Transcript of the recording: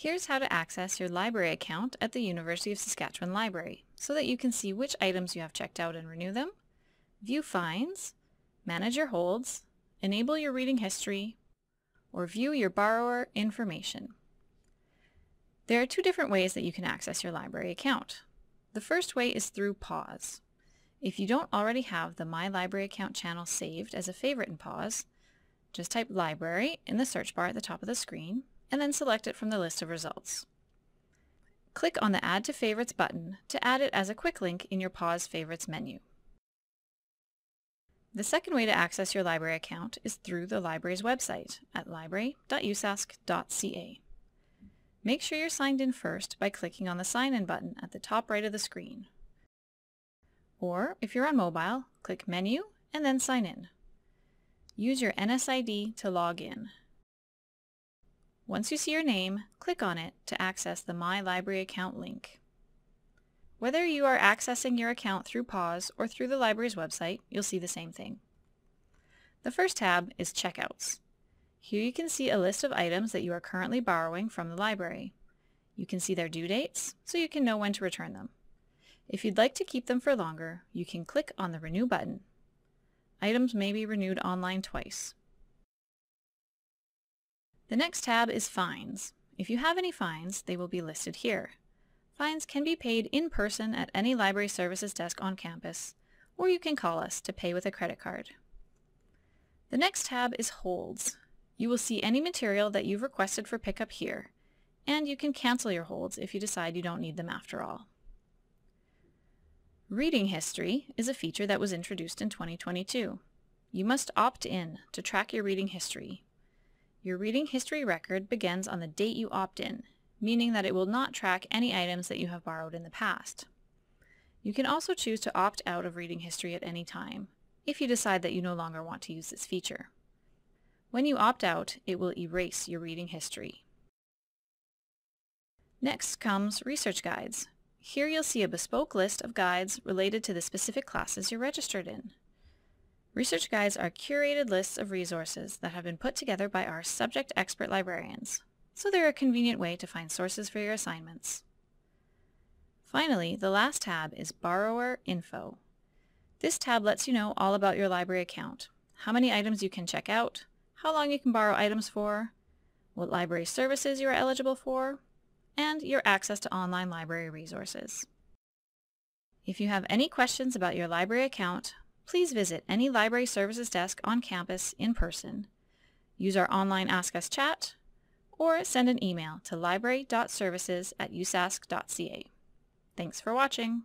Here's how to access your library account at the University of Saskatchewan Library so that you can see which items you have checked out and renew them, view fines, manage your holds, enable your reading history, or view your borrower information. There are two different ways that you can access your library account. The first way is through PAWS. If you don't already have the My Library Account channel saved as a favorite in PAWS, just type Library in the search bar at the top of the screen and then select it from the list of results. Click on the Add to Favorites button to add it as a quick link in your PAWS Favorites menu. The second way to access your library account is through the library's website at library.usask.ca. Make sure you're signed in first by clicking on the Sign In button at the top right of the screen. Or, if you're on mobile, click Menu and then Sign In. Use your NSID to log in. Once you see your name, click on it to access the My Library Account link. Whether you are accessing your account through PAWS or through the library's website, you'll see the same thing. The first tab is Checkouts. Here you can see a list of items that you are currently borrowing from the library. You can see their due dates, so you can know when to return them. If you'd like to keep them for longer, you can click on the Renew button. Items may be renewed online twice. The next tab is Fines. If you have any fines, they will be listed here. Fines can be paid in person at any library services desk on campus, or you can call us to pay with a credit card. The next tab is Holds. You will see any material that you've requested for pickup here, and you can cancel your holds if you decide you don't need them after all. Reading history is a feature that was introduced in 2022. You must opt in to track your reading history your reading history record begins on the date you opt in, meaning that it will not track any items that you have borrowed in the past. You can also choose to opt out of reading history at any time, if you decide that you no longer want to use this feature. When you opt out, it will erase your reading history. Next comes research guides. Here you'll see a bespoke list of guides related to the specific classes you're registered in. Research guides are curated lists of resources that have been put together by our subject expert librarians, so they're a convenient way to find sources for your assignments. Finally, the last tab is Borrower Info. This tab lets you know all about your library account, how many items you can check out, how long you can borrow items for, what library services you are eligible for, and your access to online library resources. If you have any questions about your library account, please visit any library services desk on campus in person, use our online Ask Us chat, or send an email to library.services at usask.ca. Thanks for watching.